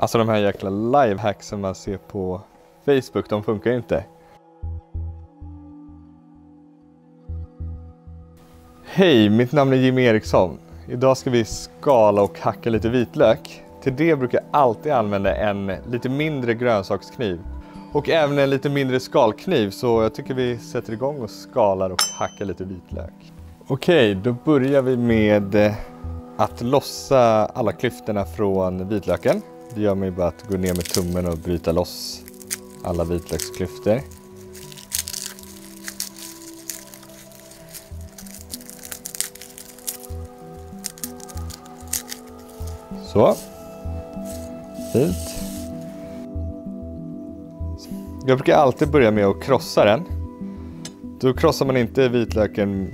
Alltså de här jäkla lifehacks som man ser på Facebook, de funkar ju inte. Hej, mitt namn är Jimmy Eriksson. Idag ska vi skala och hacka lite vitlök. Till det brukar jag alltid använda en lite mindre grönsakskniv och även en lite mindre skalkniv så jag tycker vi sätter igång och skalar och hackar lite vitlök. Okej, då börjar vi med att lossa alla klyftorna från vitlöken. Det gör man ju bara att gå ner med tummen och bryta loss alla vitlöksklyftor. Så. Fint. Jag brukar alltid börja med att krossa den. Då krossar man inte vitlöken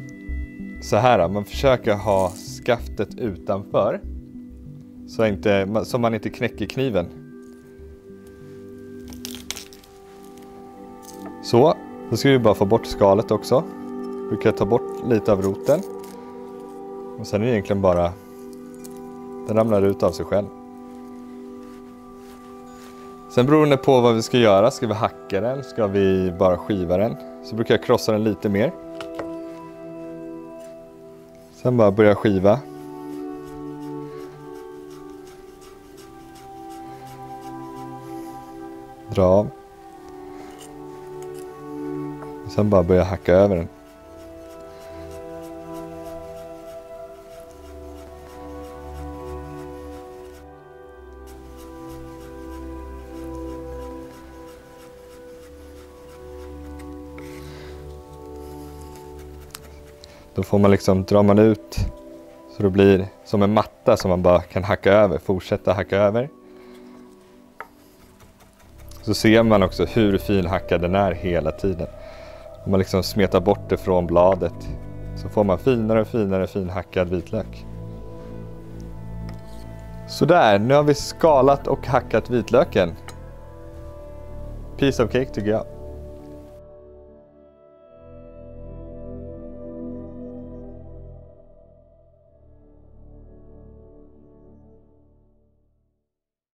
så här. Man försöker ha skaftet utanför. Så, inte, så man inte knäcker kniven. Så, då ska vi bara få bort skalet också. Vi kan ta bort lite av roten. Och sen är det egentligen bara, den ramlar ut av sig själv. Sen beroende på vad vi ska göra, ska vi hacka den, ska vi bara skiva den? Så brukar jag krossa den lite mer. Sen bara börja skiva. Dra av. Sen bara börja hacka över den. Då får man liksom, drar man ut så det blir som en matta som man bara kan hacka över, fortsätta hacka över. Så ser man också hur finhackad den är hela tiden. Om man liksom smetar bort det från bladet så får man finare och finare finhackad vitlök. Sådär, nu har vi skalat och hackat vitlöken. Piece of cake tycker jag.